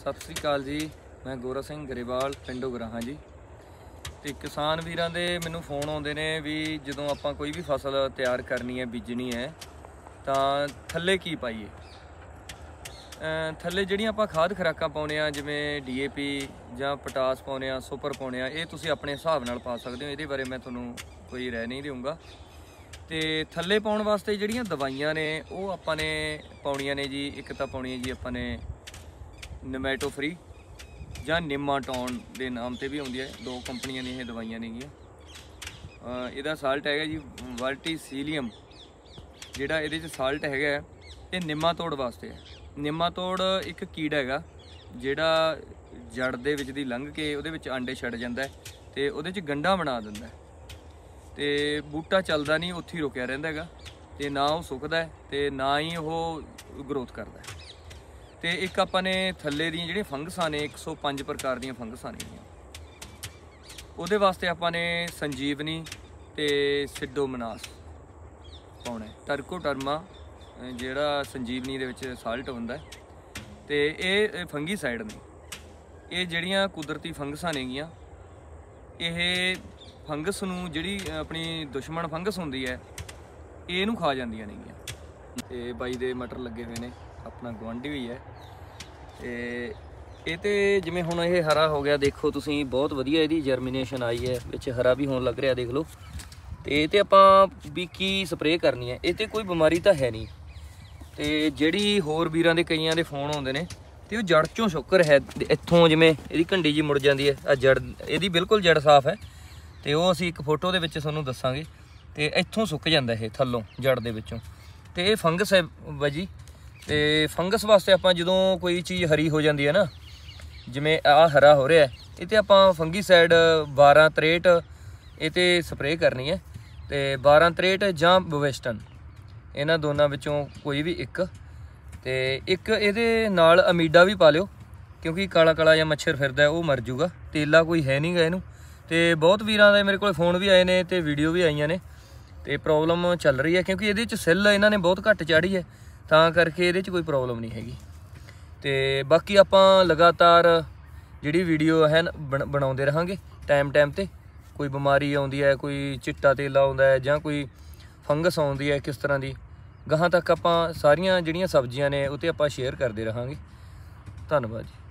ਸਤਿ ਸ੍ਰੀ ਅਕਾਲ ਜੀ। ਮੈਂ ਗੋਰਾ ਸਿੰਘ ਗਰੇਵਾਲ, ਪਿੰਡੋ ਗਰਾਹਾਂ ਜੀ। ਤੇ ਕਿਸਾਨ ਵੀਰਾਂ ਦੇ ਮੈਨੂੰ ਫੋਨ ਆਉਂਦੇ ਨੇ ਵੀ ਜਦੋਂ ਆਪਾਂ ਕੋਈ ਵੀ ਫਸਲ ਤਿਆਰ ਕਰਨੀ ਹੈ, ਬੀਜਣੀ ਹੈ, ਤਾਂ ਥੱਲੇ ਕੀ ਪਾਈਏ? ਥੱਲੇ ਜਿਹੜੀਆਂ ਆਪਾਂ ਖਾਦ ਖਰਾਕਾਂ ਪਾਉਨੇ ਆ ਜਿਵੇਂ ਡੀਏਪੀ ਜਾਂ ਪੋਟਾਸ ਪਾਉਨੇ ਆ ਸੁਪਰ ਪਾਉਨੇ ਆ ਇਹ ਤੁਸੀਂ ਆਪਣੇ ਹਿਸਾਬ ਨਾਲ ਪਾ ਸਕਦੇ ਹੋ। ਇਹਦੇ ਬਾਰੇ ਮੈਂ ਤੁਹਾਨੂੰ ਕੋਈ ਰਹਿ ਨਹੀਂ ਦੇਵਾਂਗਾ ਤੇ ਥੱਲੇ ਪਾਉਣ ਵਾਸਤੇ ਜਿਹੜੀਆਂ ਦਵਾਈਆਂ ਨੇ, ਉਹ ਆਪਾਂ ਨੇ ਪਾਉਣੀਆਂ ਨੇ ਜੀ, ਇੱਕ ਤਾਂ ਪਾਉਣੀ ਹੈ ਜੀ ਆਪਾਂ ਨੇ ਨਮੈਟੋ ਫਰੀ ਜਾਂ ਨਿਮਾਟੌਨ ਦੇ ਨਾਮ ਤੇ ਵੀ ਆਉਂਦੀ ਹੈ। ਦੋ ਕੰਪਨੀਆਂ ਨੇ ਇਹ ਦਵਾਈਆਂ ਨੇਗੀਆਂ ਇਹਦਾ ਸਾਲਟ ਹੈਗਾ ਜੀ ਵਰਟੀਸੀਲੀਅਮ ਜਿਹੜਾ ਇਹਦੇ ਚ ਸਾਲਟ ਹੈਗਾ ਹੈ, ਇਹ ਨਿਮਾਤੋੜ ਵਾਸਤੇ ਹੈ। ਨਿਮਾਤੋੜ ਇੱਕ ਕੀੜਾ ਹੈਗਾ ਜਿਹੜਾ ਜੜ ਦੇ ਵਿੱਚ ਦੀ ਲੰਘ ਕੇ ਉਹਦੇ ਵਿੱਚ ਆਂਡੇ ਛੱਡ ਜਾਂਦਾ ਹੈ ਤੇ ਉਹਦੇ ਚ ਗੰਡਾ ਬਣਾ ਦਿੰਦਾ ਹੈ। ਤੇ ਬੂਟਾ ਚੱਲਦਾ ਨਹੀਂ ਉੱਥੇ ਹੀ ਰੁਕਿਆ ਰਹਿੰਦਾ ਹੈਗਾ ਤੇ ਨਾ ਉਹ ਸੁੱਕਦਾ ਹੈ ਤੇ ਨਾ ਹੀ ਉਹ ਗਰੋਥ ਕਰਦਾ ਤੇ ਇੱਕ ਆਪਾਂ ਨੇ ਥੱਲੇ ਦੀਆਂ ਜਿਹੜੀਆਂ ਫੰਗਸਾਂ ਨੇ 105 ਪ੍ਰਕਾਰ ਦੀਆਂ ਫੰਗਸਾਂ ਨੇਗੀਆਂ ਉਹਦੇ ਵਾਸਤੇ ਆਪਾਂ ਨੇ ਸੰਜੀਵਨੀ ਤੇ ਸਿਡੋਮਨਾਸ ਪਾਉਣਾ ਹੈ। ਟਰਕੋ ਟਰਮਾ ਜਿਹੜਾ ਸੰਜੀਵਨੀ ਦੇ ਵਿੱਚ ਸਾਲਟ ਹੁੰਦਾ ਹੈ। ਤੇ ਇਹ ਫੰਗੀ ਸਾਈਡ ਨੇ। ਇਹ ਜਿਹੜੀਆਂ ਕੁਦਰਤੀ ਫੰਗਸਾਂ ਨੇਗੀਆਂ ਇਹ ਫੰਗਸ ਨੂੰ ਜਿਹੜੀ ਆਪਣੀ ਦੁਸ਼ਮਣ ਫੰਗਸ ਹੁੰਦੀ ਹੈ, ਇਹਨੂੰ ਖਾ ਜਾਂਦੀਆਂ ਨੇਗੀਆਂ ਤੇ ਬਾਈ ਦੇ ਮਟਰ ਲੱਗੇ ਹੋਏ ਨੇ। ਆਪਣਾ ਗਵਾਂਢੀ ਵੀ ਹੈ। ਤੇ ਇਹ ਤੇ ਜਿਵੇਂ ਹੁਣ ਇਹ ਹਰਾ ਹੋ ਗਿਆ, ਦੇਖੋ ਤੁਸੀਂ, ਬਹੁਤ ਵਧੀਆ ਇਹਦੀ ਜਰਮੀਨੇਸ਼ਨ ਆਈ ਹੈ, ਵਿੱਚ ਹਰਾ ਵੀ ਹੋਣ ਲੱਗ ਰਿਹਾ, ਦੇਖ ਲਓ। ਤੇ ਇਹ ਤੇ ਆਪਾਂ ਵੀ ਕੀ ਸਪਰੇਅ ਕਰਨੀ ਹੈ, ਇਹ ਤੇ ਕੋਈ ਬਿਮਾਰੀ ਤਾਂ ਹੈ ਨਹੀਂ। ਤੇ ਜਿਹੜੀ ਹੋਰ ਵੀਰਾਂ ਦੇ ਕਈਆਂ ਦੇ ਫੋਨ ਆਉਂਦੇ ਨੇ, ਤੇ ਉਹ ਜੜ ਚੋਂ ਸ਼ੁਕਰ ਹੈ ਇੱਥੋਂ ਜਿਵੇਂ ਇਹਦੀ ਘੰਡੀ ਜੀ ਮੁੜ ਜਾਂਦੀ ਹੈ ਆ ਜੜ, ਇਹਦੀ ਬਿਲਕੁਲ ਜੜ ਸਾਫ਼ ਹੈ। ਤੇ ਉਹ ਅਸੀਂ ਇੱਕ ਫੋਟੋ ਦੇ ਵਿੱਚ ਤੁਹਾਨੂੰ ਦੱਸਾਂਗੇ, ਤੇ ਇੱਥੋਂ ਸੁੱਕ ਜਾਂਦਾ ਇਹ ਥੱਲੋਂ, ਜੜ ਦੇ ਵਿੱਚੋਂ। ਤੇ ਇਹ ਫੰਗਸ ਹੈ ਬਾਜੀ ਤੇ ਫੰਗਸ ਵਾਸਤੇ ਆਪਾਂ ਜਦੋਂ ਕੋਈ ਚੀਜ਼ ਹਰੀ ਹੋ ਜਾਂਦੀ ਹੈ ਨਾ, ਜਿਵੇਂ ਆ ਹਰਾ ਹੋ ਰਿਹਾ ਇਹ ਤੇ ਆਪਾਂ ਫੰਗੀਸਾਈਡ 1263 ਇਹ ਤੇ ਸਪਰੇਅ ਕਰਨੀ ਹੈ ਤੇ 1263 ਜਾਂ ਬਵੈਸਟਨ, ਇਹਨਾਂ ਦੋਨਾਂ ਵਿੱਚੋਂ ਕੋਈ ਵੀ ਇੱਕ ਤੇ ਇੱਕ ਇਹਦੇ ਨਾਲ ਅਮੀਡਾ ਵੀ ਪਾ ਲਿਓ, ਕਿਉਂਕਿ ਕਾਲਾ ਕਾਲਾ ਜਾਂ ਮੱਛਰ ਫਿਰਦਾ ਉਹ ਮਰ ਜੂਗਾ ਤੇਲਾ ਕੋਈ ਹੈ ਨਹੀਂਗਾ ਇਹਨੂੰ, ਤੇ ਬਹੁਤ ਵੀਰਾਂ ਦੇ ਮੇਰੇ ਕੋਲ ਫੋਨ ਵੀ ਆਏ ਨੇ ਤੇ ਵੀਡੀਓ ਵੀ ਆਈਆਂ ਨੇ, ਤੇ ਪ੍ਰੋਬਲਮ ਚੱਲ ਰਹੀ ਹੈ ਕਿਉਂਕਿ ਇਹਦੇ ਚ ਸੈੱਲ ਇਹਨਾਂ ਨੇ ਬਹੁਤ ਘੱਟ ਚਾੜੀ ਹੈ ਤਾਂ ਕਰਕੇ ਇਹਦੇ ਚ ਕੋਈ ਪ੍ਰੋਬਲਮ ਨਹੀਂ ਹੈਗੀ। ਤੇ ਬਾਕੀ ਆਪਾਂ ਲਗਾਤਾਰ ਜਿਹੜੀ ਵੀਡੀਓ ਹੈ ਬਣ- ਬਣਾਉਂਦੇ ਰਹਾਂਗੇ ਟਾਈਮ ਟਾਈਮ ਤੇ। ਕੋਈ ਬਿਮਾਰੀ ਆਉਂਦੀ ਹੈ, ਕੋਈ ਚਿੱਟਾ ਤੇਲਾ ਆਉਂਦਾ ਹੈ ਜਾਂ ਕੋਈ ਫੰਗਸ ਆਉਂਦੀ ਹੈ ਕਿਸ ਤਰ੍ਹਾਂ ਦੀ, ਗਾਹਾਂ ਤੱਕ ਆਪਾਂ ਸਾਰੀਆਂ ਜਿਹੜੀਆਂ ਸਬਜ਼ੀਆਂ ਨੇ ਉਹ ਤੇ ਆਪਾਂ ਸ਼ੇਅਰ ਕਰਦੇ ਰਹਾਂਗੇ। ਧੰਨਵਾਦ ਜੀ।